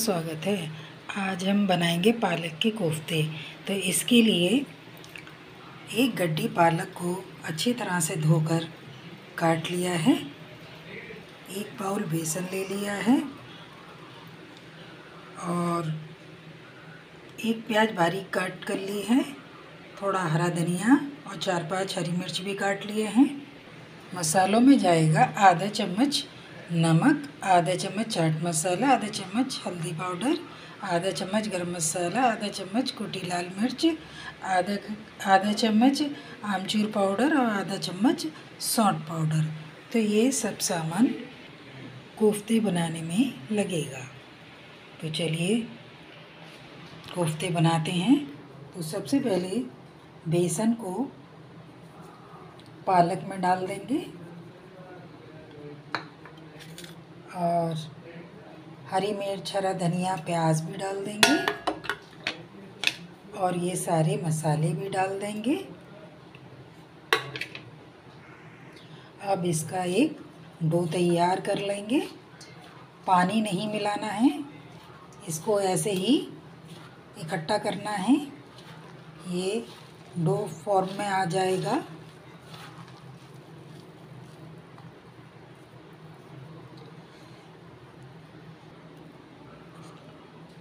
स्वागत है। आज हम बनाएँगे पालक के कोफ्ते। तो इसके लिए एक गड्ढी पालक को अच्छी तरह से धोकर काट लिया है। एक बाउल बेसन ले लिया है और एक प्याज बारीक काट कर ली है। थोड़ा हरा धनिया और चार पाँच हरी मिर्च भी काट लिए हैं। मसालों में जाएगा आधा चम्मच नमक, आधा चम्मच चाट मसाला, आधा चम्मच हल्दी पाउडर, आधा चम्मच गरम मसाला, आधा चम्मच कुटी लाल मिर्च, आधा आधा चम्मच आमचूर पाउडर और आधा चम्मच सौंठ पाउडर। तो ये सब सामान कोफ्ते बनाने में लगेगा। तो चलिए, कोफ्ते बनाते हैं। तो सबसे पहले बेसन को पालक में डाल देंगे। और हरी मिर्च, हरा धनिया, प्याज भी डाल देंगे। और ये सारे मसाले भी डाल देंगे। अब इसका एक डो तैयार कर लेंगे। पानी नहीं मिलाना है। इसको ऐसे ही इकट्ठा करना है। ये डो फॉर्म में आ जाएगा।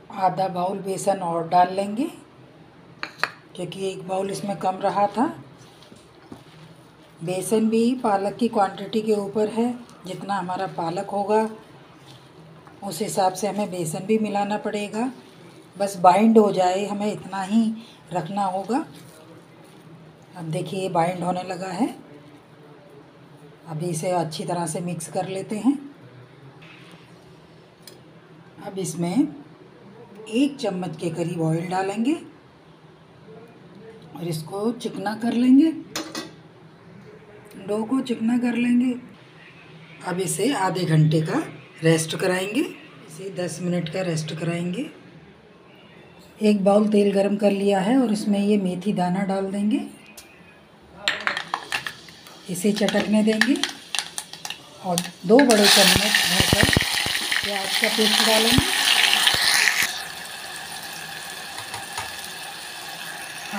आधा बाउल बेसन और डाल लेंगे, क्योंकि एक बाउल इसमें कम रहा था। बेसन भी पालक की क्वांटिटी के ऊपर है, जितना हमारा पालक होगा, उस हिसाब से हमें बेसन भी मिलाना पड़ेगा। बस बाइंड हो जाए, हमें इतना ही रखना होगा। अब देखिए बाइंड होने लगा है। अभी इसे अच्छी तरह से मिक्स कर लेते हैं। अब इसमें एक चम्मच के करीब ऑयल डालेंगे और इसको चिकना कर लेंगे। डो को चिकना कर लेंगे। अब इसे आधे घंटे का रेस्ट कराएँगे। इसे दस मिनट का रेस्ट कराएँगे। एक बाउल तेल गरम कर लिया है और इसमें ये मेथी दाना डाल देंगे। इसे चटकने देंगे और दो बड़े चम्मच भरकर प्याज का पेस्ट डालेंगे।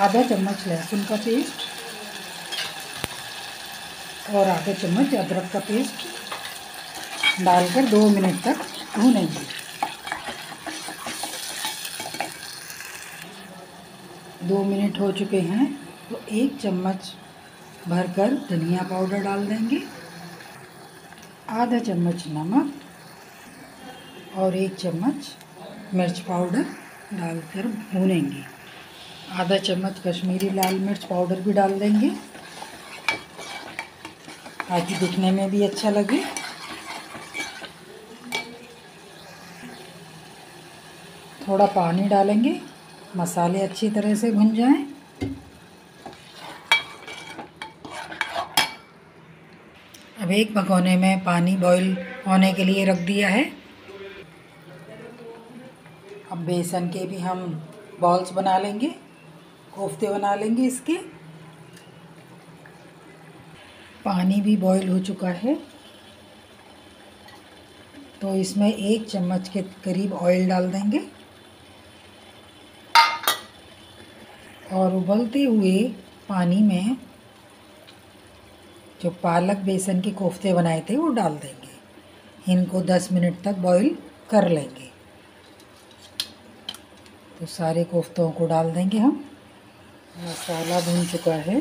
आधा चम्मच लहसुन का पेस्ट और आधा चम्मच अदरक का पेस्ट डालकर दो मिनट तक भूनेंगे। दो मिनट हो चुके हैं तो एक चम्मच भरकर धनिया पाउडर डाल देंगे। आधा चम्मच नमक और एक चम्मच मिर्च पाउडर डालकर भूनेंगे। आधा चम्मच कश्मीरी लाल मिर्च पाउडर भी डाल देंगे, ताकि दिखने में भी अच्छा लगे। थोड़ा पानी डालेंगे, मसाले अच्छी तरह से भुन जाएँ। अब एक भगोने में पानी बॉईल होने के लिए रख दिया है। अब बेसन के भी हम बॉल्स बना लेंगे। कोफ्ते बना लेंगे इसके। पानी भी बॉईल हो चुका है। तो इसमें एक चम्मच के करीब ऑयल डाल देंगे। और उबलते हुए पानी में जो पालक बेसन के कोफ्ते बनाए थे, वो डाल देंगे। इनको 10 मिनट तक बॉईल कर लेंगे। तो सारे कोफ्तों को डाल देंगे हम। मसाला भून चुका है।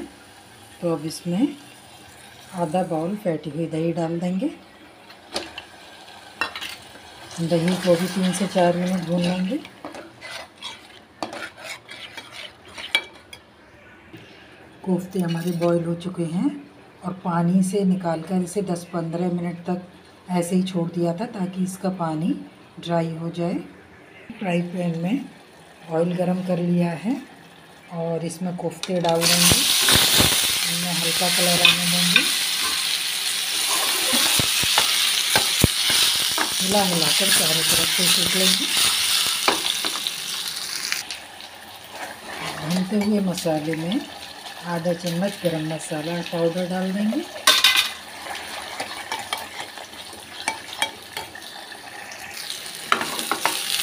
तो अब इसमें आधा बाउल फैटी हुई दही डाल देंगे। दही को भी तीन से चार मिनट भून लेंगे। कोफ्ते हमारे बॉईल हो चुके हैं और पानी से निकाल कर इसे 10-15 मिनट तक ऐसे ही छोड़ दिया था ताकि इसका पानी ड्राई हो जाए। फ्राई पैन में ऑयल गरम कर लिया है। और इसमें कोफ्ते डाल देंगे। इनमें हल्का कलर आने देंगे। हिला हिला कर चारों तरफ़ से सेक लेंगे। भूनते हुए मसाले में आधा चम्मच गरम मसाला पाउडर डाल देंगे।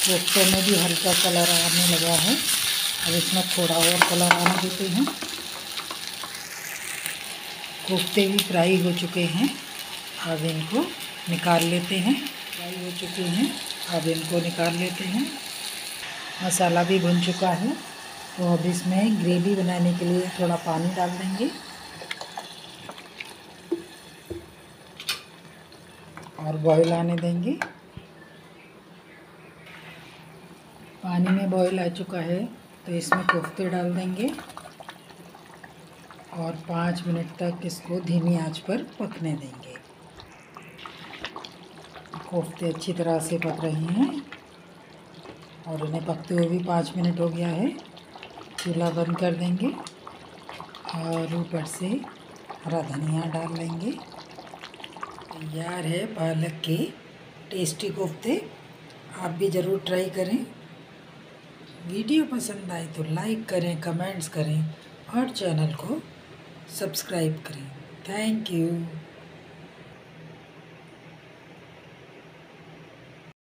कोफ्ते में भी हल्का कलर आने लगा है। अब इसमें थोड़ा और कलर आने देते हैं। कोफ्ते भी फ्राई हो चुके हैं। अब इनको निकाल लेते हैं। फ्राई हो चुके हैं। अब इनको निकाल लेते हैं। मसाला भी भुन चुका है। तो अब इसमें ग्रेवी बनाने के लिए थोड़ा पानी डाल देंगे। और बॉईल आने देंगे। पानी में बॉईल आ चुका है। तो इसमें कोफ्ते डाल देंगे और पाँच मिनट तक इसको धीमी आँच पर पकने देंगे। कोफ्ते अच्छी तरह से पक रहे हैं और उन्हें पकते हुए भी पाँच मिनट हो गया है। चूल्हा बंद कर देंगे और ऊपर से हरा धनिया डाल लेंगे। तैयार है पालक के टेस्टी कोफ्ते, आप भी ज़रूर ट्राई करें। वीडियो पसंद आए तो लाइक करें, कमेंट्स करें और चैनल को सब्सक्राइब करें। Thank you.